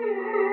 Música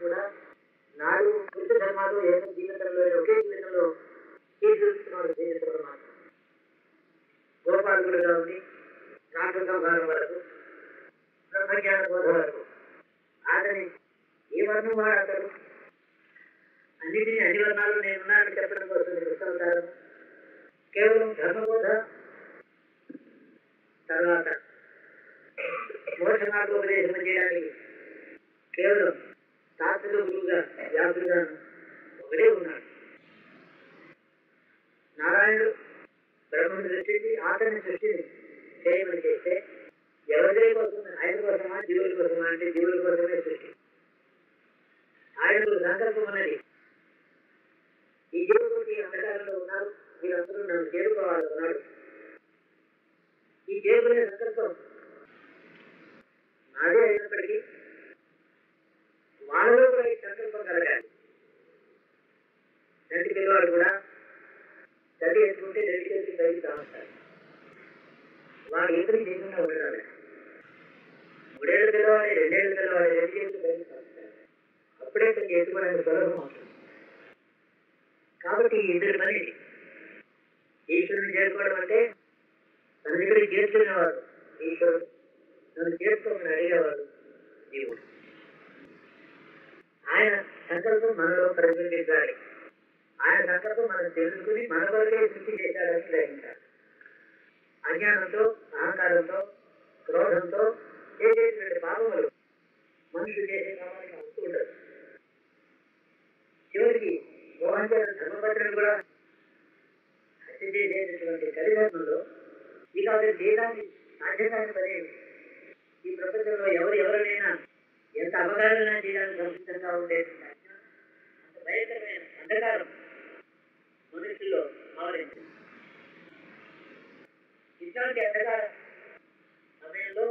కూడా నాలుగు పురుష ధర్మాలు ఏదో జీవితంలో ఒకే జీవితంలో తీసుకున్నారు జీవితంలో మాత్రం గోపాలకుడుగా ఉండి రాక్షస భారం వరకు బ్రహ్మజ్ఞాన బోధ వరకు. అతని ఏ వర్ణం వాడు అతను? అన్నిటినీ అన్ని వర్ణాలు నేను నేనున్నానని చెప్పడం కోసం కృష్ణావతారం కేవలం ధర్మబోధ తర్వాత మోక్ష మార్గోపదేశం చేయడానికి కేవలం శాస్త్ర గురువుగా వ్యాసుడుగా ఒకటే ఉన్నాడు నారాయణుడు బ్రహ్మను సృష్టించి ఆటను సృష్టిని చేయమని చేస్తే ఎవరి కోసం ఆయన కోసమా? జీవుల కోసమా? అంటే జీవుల కోసమే దేవుడు. ఆయన సంకల్పం మనలో ప్రతిబింబించాలి ఆయన సంకల్పం మనం తెలుసుకుని మన వరకే సృష్టి చేశాడని గ్రహించాలి. అజ్ఞానంతో అహంకారంతో క్రోధంతో చేసేటువంటి పాపములు మనుషులు చేసే కావాలని అవుతూ ఉండదు. చివరికి మోహన్జాల ధర్మపత్రులు కూడా హత్య చేసేటటువంటి తల్లిదండ్రులు ఇక అతని చేయడానికి సాధ్యమైన పదే ఈ ప్రపంచంలో ఎవరు ఎవరినైనా ఎంత అవగాహన చేయడానికి సంసిద్ధంగా ఉండేటువంటి భయంకరమైన అంధకారం మనుషుల్లో ఆవరించింది ఇట్లాంటి అంధకారం సమయంలో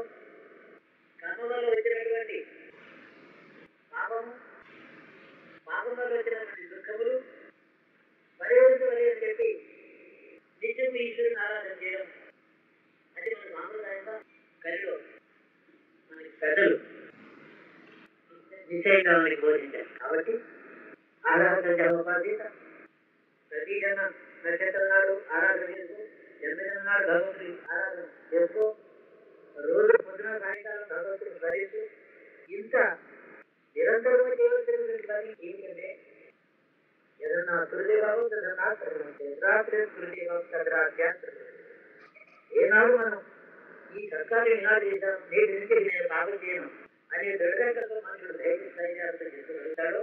ఈ సర్కారు ఎలా చేద్దాం నేను నుంచి నేను పాపం చేయను? అనే దృఢంతో మనుషులు ధైర్య స్థైర్యాలతో చేసుకుంటాడు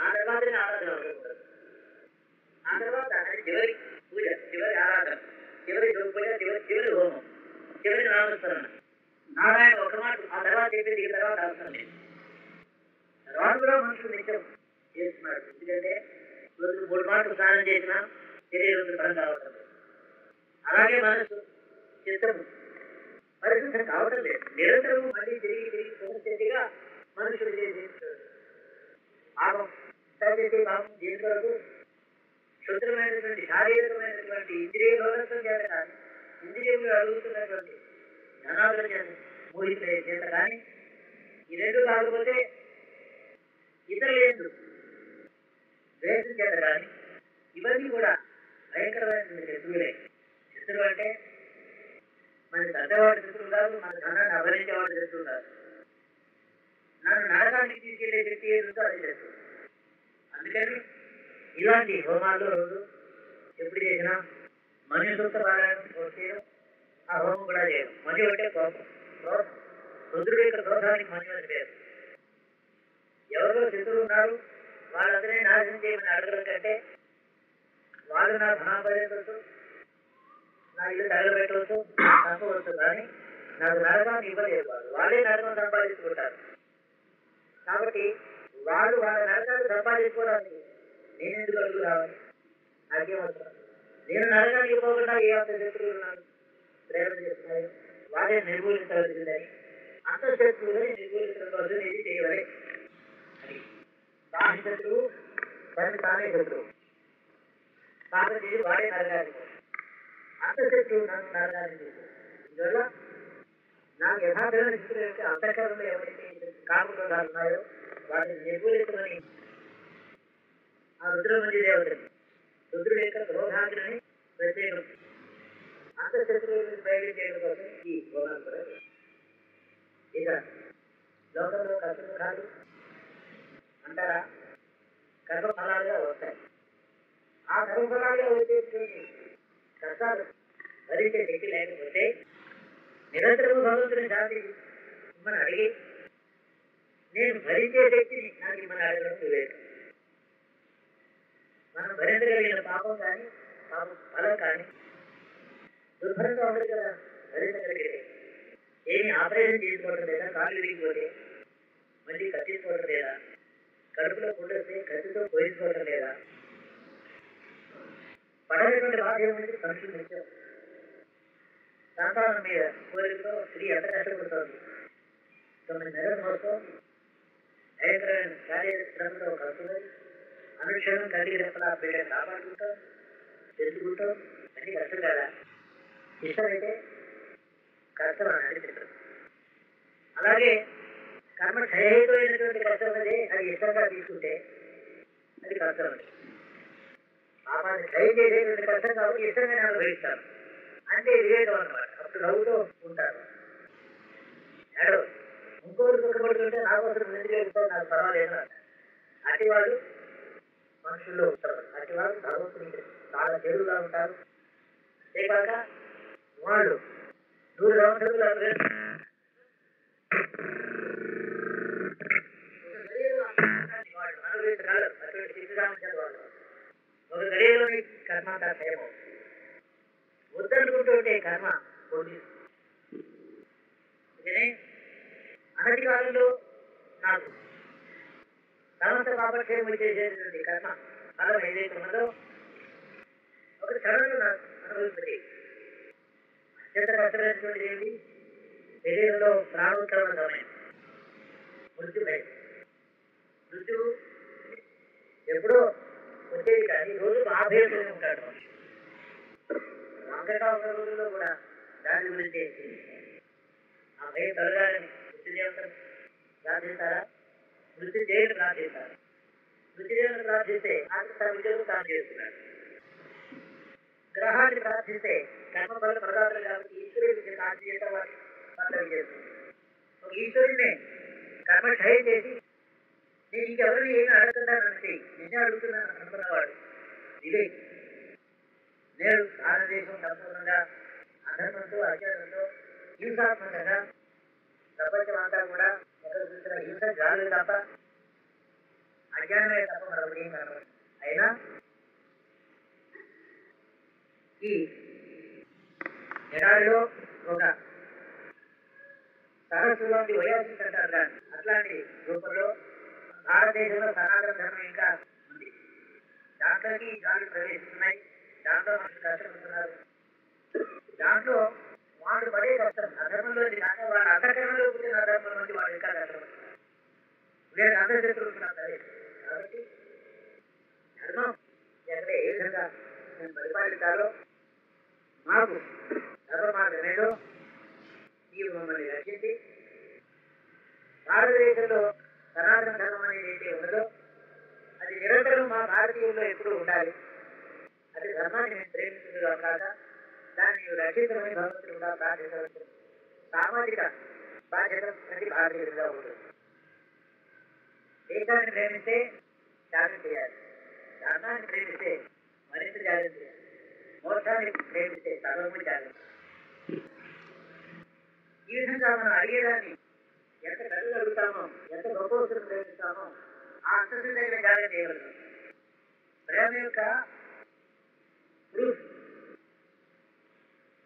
ఆ తర్వాతనే ఆరాధన అవుతుంది ఆ తర్వాత చివరి పూజ చివరి ఆరాధన చివరి పూజ చివరి చివరి హోమం చివరి నామస్మరణ. నారాయణ ఒక మాట ఆ తర్వాత చెప్పింది ఈ తర్వాత అవసరం లేదు తర్వాత కూడా మనుషులు నిత్యం చేస్తున్నారు. ఎందుకంటే రోజు మూడు మాటలు స్నానం చేసినా శరీరం బలం కావటం లేదు. అలాగే మనసు చిత్తము. పరిశుద్ధం కావటం లేదు. నిరంతరం మళ్ళీ తిరిగి తిరిగి పునశ్చతిగా మనుషులు చేసే పాపం సరిచేసి పాపం దీని కొరకు శుద్ధమైనటువంటి శారీరకమైనటువంటి ఇంద్రియ లోలత్వం చేత కానీ ఇంద్రియములు అడుగుతున్నటువంటి ధనాదుల చేత మోహితుల చేత కానీ ఈ రెండు కాకపోతే ఇతరులు ఏందు ద్వేషం చేత కానీ ఇవన్నీ కూడా భయంకరమైనటువంటి శత్రువులే. శత్రువు అంటే మరి పెద్దవాడు చేస్తుంటారు మన ధనాన్ని అభరించేవాడు శత్రువు కాదు నన్ను నరకానికి తీసుకెళ్ళే వ్యక్తి ఏదో అది చేస్తుంది అందుకని ఇలాంటి హోమాలు రోజు ఎప్పుడు చేసినా మనీ సూత్ర పారాయణం చేయడం ఆ హోమం కూడా చేయడం. మనీ అంటే కోపం. రుద్రుడు యొక్క దోషానికి మనీ అని పేరు. ఎవరో శత్రువులు ఉన్నారు వాళ్ళందరినీ నాశనం చేయమని అడగడం కంటే వాళ్ళు నా ధనాపరించవచ్చు నా ఇల్లు తగలబెట్టవచ్చు తప్పవచ్చు కానీ నాకు నరకాన్ని ఇవ్వలేదు వాళ్ళు వాళ్ళే నరకం సంపాదించుకుంటారు. కాబట్టి వాళ్ళు వాళ్ళ నరకాలు సంపాదించుకోవడానికి నేను ఎందుకు అడుగు రావాలి? నాకేం నేను నరకానికి పోకుండా ఏ అంత శత్రువులు ఉన్నారు ప్రేరణ చేస్తున్నాయి. వాళ్ళే నిర్మూలించవలసిందని అంత శత్రువులని నిర్మూలించడం ఇది చేయవలే అది శత్రువు తనకి తానే శత్రువు. కాబట్టి వాడే నరకాలి అంత శత్రువు నన్ను ఇందువల్ల నాకు యథార్థమైన శత్రువు అంతఃకరణలో ఎవరైతే కామక్రోధాలు ఉన్నాయో వాటిని నిర్మూలించమని ఆ రుద్రమంది దేవతని రుద్రుడు యొక్క క్రోధాగ్ని ప్రత్యేకం అంతఃశత్రువులను చేయడం కోసం ఈ హోమాలు కూడా ఇక లోకంలో కష్టసుఖాలు అంటారా కర్మఫలాలుగా వస్తాయి ఆ కర్మఫలాలుగా వచ్చేటువంటి కష్టాలు భరించే శక్తి లేకపోతే నిరంతరం భగవంతుని శాంతి ఇమ్మని అడిగి నేను భరించే శక్తిని నాకు ఇమ్మని అడగడం వివేకం మనం భరించగలిగిన పాపం కానీ పాపం ఫలం కానీ దుర్భరంగా ఉండదు కదా భరించగలిగితే ఏమి ఆపరేషన్ చేసుకోవడం లేదా కాళ్ళు విరిగిపోతే మళ్ళీ కట్టించుకోవడం లేదా కడుపులో పుట్టితే కత్తితో కోయించుకోవడం లేదా పడనటువంటి భాగ్యం ఏమిటి మనుషులు నిత్యం సంతానం మీద కోరికతో స్త్రీ ఎంత కష్టపడుతోంది తొమ్మిది నెలల మొత్తం భయంకరమైన శారీరక కలుపుతుంది అనుక్షణం కలిగి రెప్పలా బిడ్డ కాపాడుకుంటాం తెలుసుకుంటాం అన్ని కష్టం కదా? ఇష్టమైతే కష్టం అని అనిపించదు అలాగే కర్మ క్షయహేతువైనటువంటి కష్టం అది అది ఇష్టంగా తీసుకుంటే అది కష్టం అండి పాపాన్ని క్షయం చేసేటువంటి కష్టం కాబట్టి ఇష్టంగానే అనుభవిస్తారు అంటే వివేకం అప్పుడు నవ్వుతూ ఉంటారు. ఏడవ ఇంకోటి దుఃఖపడుతుంటే నా కోసం ఎందుకు నాకు పర్వాలేదు అటు వాళ్ళు మనుషుల్లో ఉంటారు అటు వాళ్ళు భగవంతునికి చాలా చెడుగా ఉంటారు అంతేకాక వాళ్ళు నూరు సంవత్సరాలు అందరూ వాళ్ళు అనుభవించగలరు అటువంటి స్థితిదాంశాలు వాళ్ళు ఒక గడియలోని కర్మ అంతా క్షయమవు వద్దనుకుంటుంటే కర్మ పొంది అనతి కాలంలో నాకు సమస్త పాపక్షేమం చేసేటువంటి కర్మ ఫలం ఏదైతే ఉన్నదో ఒక క్షణంలో నాకు అనుభవించండి అత్యంత కష్టమైనటువంటి ఏమి శరీరంలో ప్రాణోత్తరణ సమయం మృత్యు భయం మృత్యువు ఎప్పుడో వచ్చేది కానీ రోజు ఆభేదం ఉంటాడు. మనిషి వెంకటరావు రోజుల్లో కూడా దాని గురించి ఆ భయం తొలగాలని మృత్యుదేవతను ప్రార్థిస్తారా? మృత్యుదేవుని ప్రార్థిస్తారు? మృత్యుదేవుని ప్రార్థిస్తే ఆత్మ తన విజయం తాను చేస్తున్నాడు. గ్రహాన్ని ప్రార్థిస్తే కర్మ కర్మఫల ప్రదాతలు కాబట్టి ఈశ్వరుడికి కాంతి చేయటం వారికి పత్రం చేస్తుంది ఒక ఈశ్వరుడిని కర్మ క్షయం చేసి నేను ఇంకెవరు ఏమి అడగకుండా నన్ను చెయ్యి నిన్నే అడుగుతున్నాను అనుకున్నవాడు ఇదే. నేను భారతదేశం సంపూర్ణంగా అధర్మంతో అజ్ఞానంతో హింసాత్మకంగా ప్రపంచమంతా కూడా ఎక్కడ చూసిన హింస గాలి తప్ప అజ్ఞానమే తప్ప మరొకటి ఏం అయినా ఈ ఎడారిలో ఒక సరస్సులోని వయోసిస్ అంటారు దాన్ని అట్లాంటి రూపంలో భారతదేశంలో సనాతన ధర్మం ఇంకా ఉంది. దాంట్లోకి జాలు ప్రవేశిస్తున్నాయి. దాంట్లో మనుషులు కష్టపడుతున్నారు దాంట్లో వాళ్ళు పడే కష్టం అధర్మంలో కాక వాళ్ళ అధర్మంలో పుట్టిన అధర్మం నుండి వాళ్ళు ఇంకా కష్టపడుతున్నారు. లేదు అందరి శత్రువుతున్నారు అదే కాబట్టి ధర్మం ఎక్కడ ఏ విధంగా మేము పరిపాలించాలో మాకు ధర్మ మార్గమేదో నీవు మమ్మల్ని రచించి భారతదేశంలో సనాతన ధర్మం అనేది ఏంటి ఉన్నదో అది నిరంతరం మా భారతీయుల్లో ఎప్పుడు ఉండాలి? అది ధర్మాన్ని నేను ప్రేమించడం కాదా దాన్ని నీవు రక్షించమని భగవంతుడు కూడా ప్రార్థించవచ్చు సామాజిక బాధ్యత ప్రతి భారతీయుడిగా ఉంటుంది. దేశాన్ని ప్రేమిస్తే త్యాగం చేయాలి. ధర్మాన్ని ప్రేమిస్తే మరింత త్యాగం చేయాలి. మోక్షాన్ని ప్రేమిస్తే సర్వము త్యాగం ఈ విధంగా మనం అడిగేదాన్ని ఎంత కళ్ళు అడుగుతామో ఎంత గొప్ప వస్తువులు ప్రేమిస్తామో ఆ అంతర్గత త్యాగం చేయగలుగుతాం. ప్రేమ యొక్క ప్రూఫ్.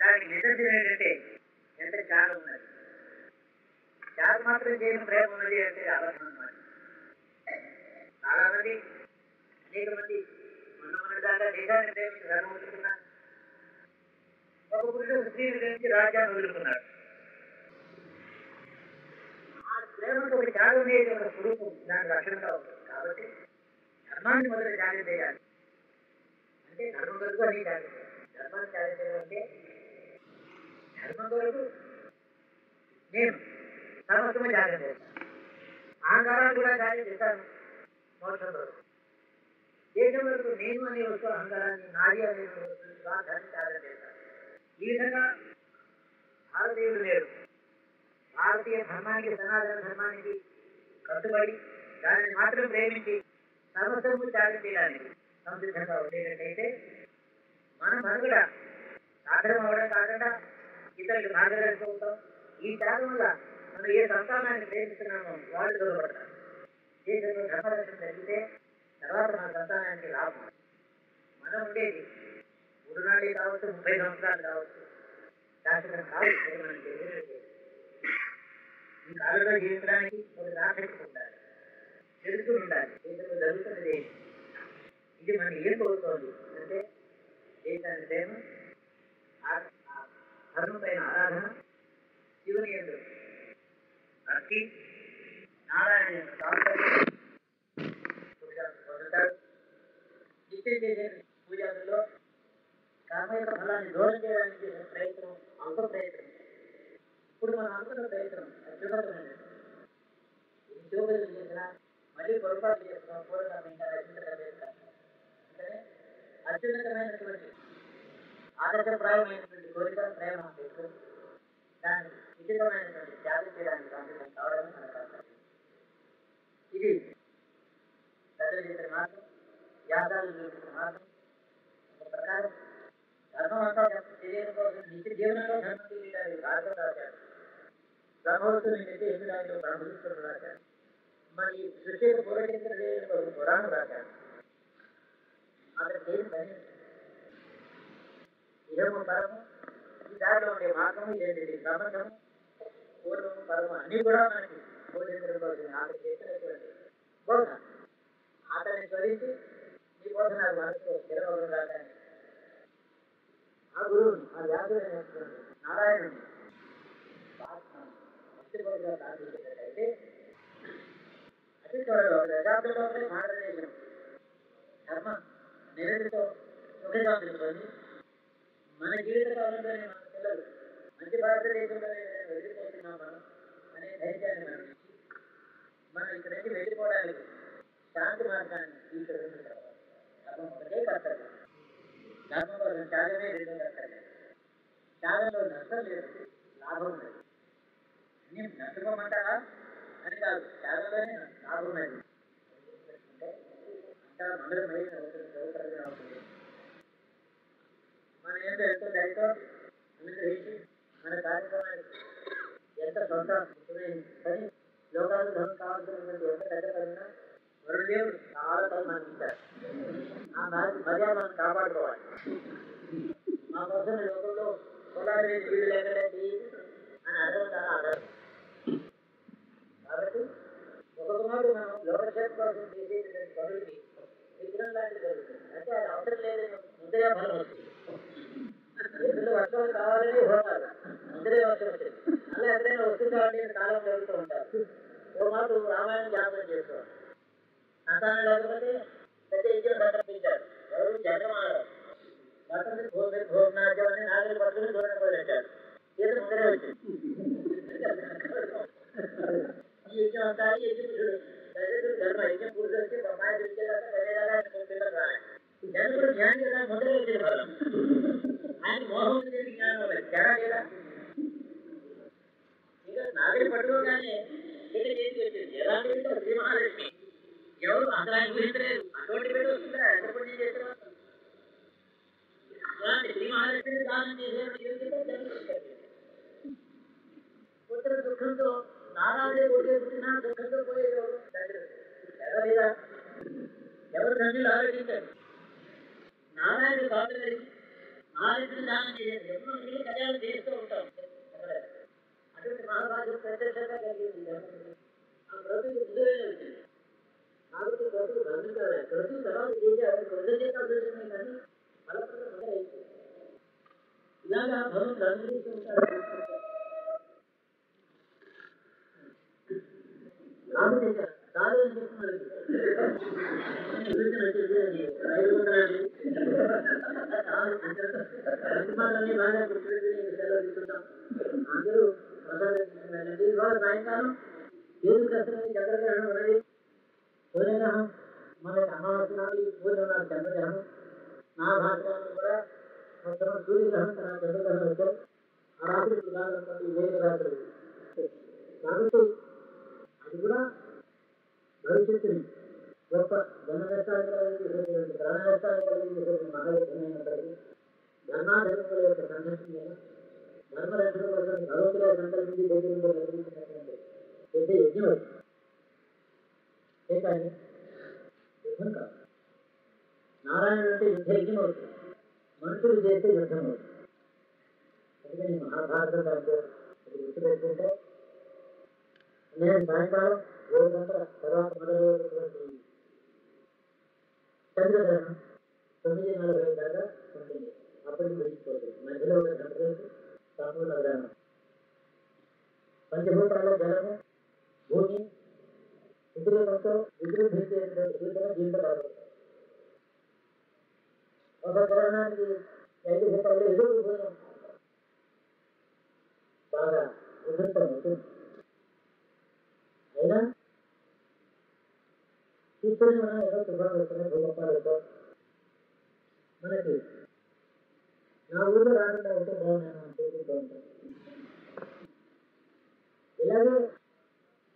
దానికి నిదర్శనం ఏంటంటే ఎంత త్యాగం ఉన్నది. త్యాగం మాత్రం చేయని ప్రేమ ఉన్నది అంటే అబద్ధం అన్నమాట. చాలా మంది అనేక మంది మొన్న మొన్న దాకా దేశాన్ని ప్రేమించి ధర్మం వదులుకున్నారు ఒక పురుషుడు స్త్రీని ప్రేమించి రాజ్యాన్ని వదులుకున్నాడు. ఆ ప్రేమకు ఒక త్యాగం అనేది ఒక స్వరూపం దాని లక్షణంగా ఉంటుంది కాబట్టి ధర్మాన్ని మొదట త్యాగం చేయాలి. అంటే ధర్మం కొరకు అన్ని త్యాగం చేయాలి. ధర్మాన్ని త్యాగం చేయడం అంటే ధర్మం కొరకు నేను సమస్తము త్యాగం చేస్తాను. అహంకారాన్ని కూడా త్యాగం చేస్తాను. మోక్షం కొరకు. దేశం వరకు నేను అనే వస్తువు అహంకారాన్ని నాది అనే వస్తు స్వార్థాన్ని త్యాగం చేస్తాను. ఈ విధంగా భారతీయులు లేరు భారతీయ ధర్మానికి సనాతన ధర్మానికి కట్టుబడి దానిని మాత్రం ప్రేమించి సర్వస్వము త్యాగం చేయడానికి సంసిద్ధంగా ఉండేటట్టయితే మనం మనుగడ సాధనం అవడం కాకుండా ఇతరులకు మార్గదర్శకం అవుతాం ఈ త్యాగం వల్ల మనం ఏ సంతానాన్ని ప్రేమిస్తున్నామో వాళ్ళు దూరపడతారు. దేశంలో ధర్మదర్శనం జరిగితే తర్వాత మన సంతానానికి లాభం. మనం ఉండేది మూడు నాలుగు కావచ్చు ముప్పై సంవత్సరాలు కావచ్చు. శాశ్వతం కావచ్చు ఇది మనం ఈ కాలంలో జీవించడానికి ఒక ఆసక్తి ఉండాలి తెలుస్తూ ఉండాలి దేశంలో జరుగుతున్నది ఏంటి? ఇది మనం ఏం కోరుతోంది అంటే దేశాన్ని ప్రేమ ఆ- ధర్మం పైన ఆరాధన శివుని ఎందు భక్తి నారాయణ యొక్క సాంప్రదాయం పూజలు పొందుతారు నిత్యం కర్మ యొక్క ఫలాన్ని దూరం చేయడానికి చేసే ప్రయత్నం అంకుర ప్రయత్నం. ఇప్పుడు మనం అంకుర ప్రయత్నం అత్యున్నతమైనది ఉద్యోగులు చేసిన మళ్ళీ పొరపాటు చేస్తున్నాం పూర్వకర్మ ఇంకా రచించలేదు అంటే అత్యున్నతమైనటువంటి ఆదర్శప్రాయమైనటువంటి కోరిక ప్రేమ దాన్ని విచితమైనటువంటి త్యాగం చేయడానికి సంసిద్ధం కావడమే మన ఇది పెద్దలు చేసిన మార్గం వ్యాసాలు చూపించిన మార్గం. ఒక ప్రకారం ధర్మం అంతా తెలియని కోసం నిత్య జీవనంలో ధర్మం తెలియడానికి మార్గం రాశారు బ్రహ్మవస్తుని నిత్య ఎదురాజు బ్రహ్మవిష్ణుడు రాశారు మరి సృష్టి పూర్వచంద్ర దేవుని పురాణం రాశారు అతను చేయని ఇదము పరము ఈ దారిలో ఉండే మార్గము ఇదేంటి? గమనము పూర్వము పరము అన్ని కూడా మనకి అతను చేసినటువంటి బోధన అతన్ని స్మరించి ఈ బోధన మనసు స్థిరమవును రాశాను ఆ గురువుని ఆ వ్యాధులైన నారాయణుని అయితే ప్రార్థించేటట్టయితే దశాబ్దంలోనే భారతదేశం ధర్మ నిరతితో సుఖంగా తెలుసుకొని మన జీవిత కాలంలోనే మన పిల్లలు మంచి భారతదేశంలోనే వెళ్ళిపోతున్నాం మనం అనే ధైర్యాన్ని మనం మనం ఇక్కడ నుంచి వెళ్ళిపోవడానికి శాంతి మార్గాన్ని తీసుకుని ధర్మం ఒకటే కర్తవ్యం ధర్మం కోసం త్యాగమే రెండో కర్తవ్యం త్యాగంలో నష్టం లేదు. లాభం లేదు. అన్ని నష్టమంటారా అని కాదు త్యాగంలోనే లాభం లేదు అంటే మన ఏంటో ఎంతో దయతో అనుగ్రహించి మన కార్యక్రమానికి ఎంత సొంత? కానీ లోకాలు ధనం కావాల్సినటువంటి ఎంత పెద్ద వరుణదేవుడు చాలా ఆ మర్యాద మనం కాపాడుకోవాలి. మా కోసం లోకంలో కులాలు లేకుండా లేకలేదు అని అడగడం చాలా అడగదు కాబట్టి ఒక్కొక్క మనం మనం లోకక్షేత్ర కోసం చేసేటువంటి పనులకి విగ్రహం లాంటి జరుగుతుంది. అంటే అది అవసరం లేదని ముందుగా ఫలం వచ్చింది. ఎదురు వర్షాలు కావాలని హోటాలు ముందరే వర్షం వచ్చింది. అలా ఎక్కడైనా వస్తుంది కాబట్టి నేను కాలం జరుగుతూ ఉంటారు. ఓ మాట రామాయణం జ్ఞాపకం చేసుకోవాలి. సంతానం లేకపోతే పెద్ద ఇంటిని సంక్రమించారు ఎవరు? జగమాడారు భర్తని భూమి భూమినాట్యం అని నాగరి పట్టుకుని దూరం వదిలేశారు ఏదో ముందరే వచ్చింది. ఈ యజ్ఞం అంతా ఈ యజ్ఞ పురుషుడు దరిద్రుడు ధర్మ యజ్ఞ పురుషుడు వచ్చి బొమ్మాయి అందరూ ప్రసాదించండి ఇవాళ సాయంకాలం ఏడు దర్శనం చంద్రగ్రహణం ఉన్నది సూర్యగ్రహణం మనకి అమావాస్య నాడు ఈ ఉన్నారు చంద్రగ్రహణం. నా భాగ్యాన్ని కూడా మొత్తం సూర్యగ్రహం తర్వాత చంద్రగ్రహం వచ్చారు ఆ రాత్రి ఉదాహరణ వేరే రాత్రి. కాబట్టి అది కూడా భవిష్యత్తుని గొప్ప ధన నష్టాన్ని కలిగించేటువంటి ప్రాణ నష్టాన్ని కలిగించేటువంటి మహాయజ్ఞమైనప్పటికీ ధర్మాధర్మముల యొక్క సంఘర్షణ మీద ధర్మరక్షణ కోసం భగవంతుల సంకల్పించి దగ్గర నిర్మించినటువంటి పెద్ద యజ్ఞం అది ఏ కానీ యుద్ధం కాదు నారాయణుడు అంటే యుద్ధ యజ్ఞం అవుతుంది మనుషులు చేస్తే యుద్ధం అవుతుంది అందుకని మహాభారతం దాంట్లో అది గుర్తుపెట్టుకుంటే నేను సాయంకాలం ఏడు గంటల తర్వాత మొదలయ్యేటువంటి చంద్రగ్రహణం తొమ్మిది నలభై దాకా ఉంటుంది అప్పటికి విడిచిపోతుంది మధ్యలో ఒక గంట సేపు సంపూర్ణ గ్రహణం పంచభూతాల్లో జలము భూమి విద్రోహంతో విద్రోహించేటువంటి రీతిలో దీంట్లో కలగదు ఒక గ్రహణానికి ఐదు భూతాల్లో ఎదురు భూమి బాగా ఉధృతం అవుతుంది అయినా తీసుకొని మనం ఏదో శుభ్రం పెట్టుకుని భూగోపాలతో మనకి నా ఊళ్ళో రాకుండా ఉంటే బాగున్నాను అని కోరుకుంటూ ఉంటాను ఇలాగే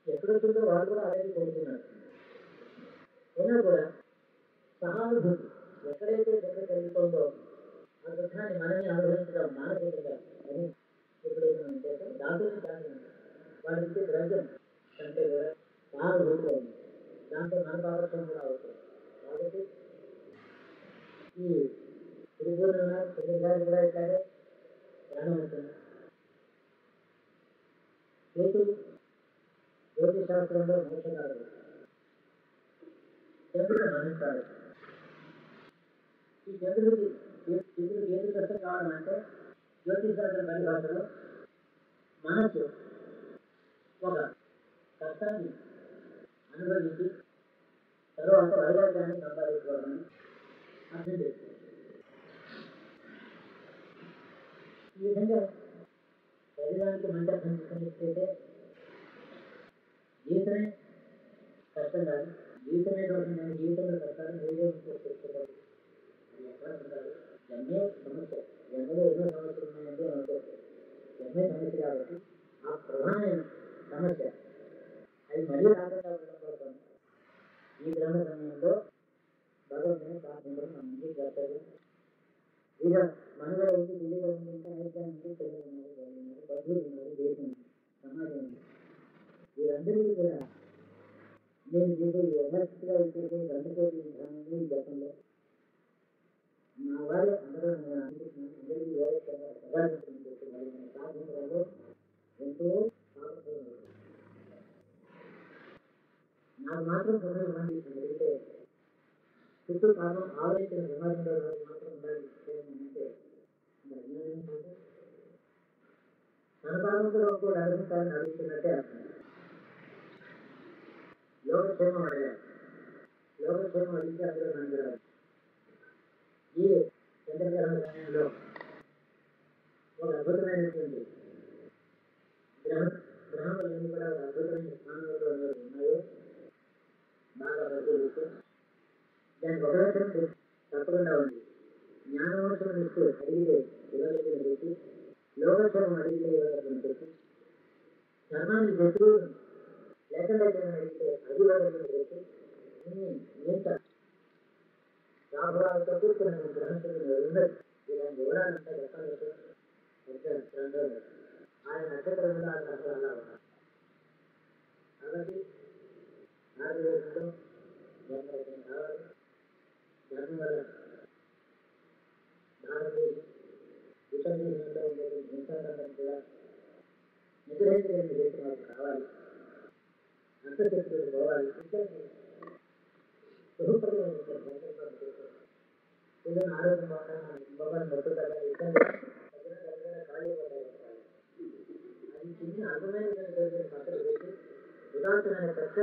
ఎక్కడొచ్చిందో వాళ్ళు కూడా అలాగే కోరుకున్నారు అయినా కూడా సహానుభూతి ఎక్కడైతే దుఃఖం కలుగుతుందో ఆ దుఃఖాన్ని మనమే అనుభవించడం మానసికంగా. అని ఎప్పుడైతే మనం చేస్తాం దాంట్లోనే కాదు వాడి ఇచ్చే ద్రవ్యం కంటే కూడా సహానుభూతిగా ఉంది దాంతో మన భాగస్వామ్యం కూడా అవుతుంది కాబట్టి ఈ తిరుగుతున్న కూడా ఇట్లాగే ధ్యానం అవుతుంది కేతు జ్యోతిశాస్త్రంలో మోక్షకారుడు. చంద్రుడు మరణిస్తాడు. ఈ చంద్రుడికి చంద్రుడికి ఏది కష్టం కావాలంటే జ్యోతిశాస్త్ర పరిభాషలో మనసు ఒక కష్టాన్ని అనుభవించి తర్వాత వైరాగ్యాన్ని సంపాదించుకోవాలని అర్థం చేస్తుంది ఈ విధంగా శరీరానికి మంచి అర్థం జీవితమే కష్టం కాదు. జీవితమే కాకుండా జీవితంలో కష్టాలు మీరే తెలుసుకోవాలి. అది ఎక్కడ ఉండాలి? జన్మే సమస్య. జన్మలో ఎన్నో సమస్యలు ఉన్నాయంటే అనుకోవచ్చు జన్మే సమస్య కాబట్టి ఆ ప్రధానమైన సమస్య. అది మరీ రాకుండా ఉండడం కోసం ఈ గ్రహణ సమయంలో భగవంతుని ప్రార్థించడం మన ముందు కర్తవ్యం ఇక మనుగడ ఆంధ్ర ఉంది ఢిల్లీలో ఉంది ఇంకా ఉంది తెలుగు ఉన్నారు వాళ్ళు ఉన్నారు బంధువులు ఉన్నారు దేశం ఉంది సమాజం ఉంది వీరందరికీ కూడా నేను చేసే యథార్థిగా చేసే గంటకోటి విధానంలో ఈ గతంలో నా వాళ్ళు అందరూ నేను అనుకుంటున్నాను అందరికీ వేరే ప్రజాతంత్రం చేసే వాళ్ళు మన సాధించడంలో ఎంతో సామర్థ్యం నాకు మాత్రం సమయం ఇవ్వండి అని అడిగితే చుట్టూ కాలం ఆలోచించిన సమాజంలో నాకు మాత్రం ఉండాలి అంటే మరి అజ్ఞానం కాదు. అందులో కూడా అడుగుతారని నడుస్తున్నట్టే అర్థం. యోగక్షేమం అడిగారు యోగక్షేమం అడిగితే అందులో నన్ను ఈ చంద్రగ్రహణ సమయంలో ఒక అద్భుతమైనటువంటి గ్రహ గ్రహములన్నీ కూడా ఒక అద్భుతమైన స్థానంలో ఉన్నాయో బాగా పరిశీలిస్తూ దానికి ఒక తప్పకుండా ఉంది. జ్ఞానవంశం ఇస్తూ అడిగితే ఇవ్వగలిగిన వ్యక్తి లోకక్షేమం అడిగితే ఇవ్వగలిగిన ధర్మాన్ని పెట్టు. లేకుండా అడిగితే అది ఇవ్వగలిగిన వ్యక్తి ఇంత లాభాలతో కూర్చున్న గ్రహించిన ఉన్నది ఇలాంటి వివరాలంతా చెప్పాలంటే ఆయన నక్షత్రంలో ఆ గ్రహాలు అలా ఉన్నారు. కాబట్టి భారతదేశంలో కావాలి. భారతదేశం ఇతర దేశంలో ఉండే హింసాకాండం కూడా నిగ్రహించలేని దేశం వాళ్ళకి కావాలి అంతర్శక్తులు పోవాలి సుఖప్రదమైన సందర్భాలు చేశారు ఏదైనా ఆరోగ్యం బాగుంటుంది మొబైల్ నొప్పుతారా ఇబ్బంది దగ్గర దగ్గర ఖాళీ పడ్డాయి అది చిన్న అర్థమైనటువంటి పక్కన పెట్టి ఉదాత్తమైన పెద్ద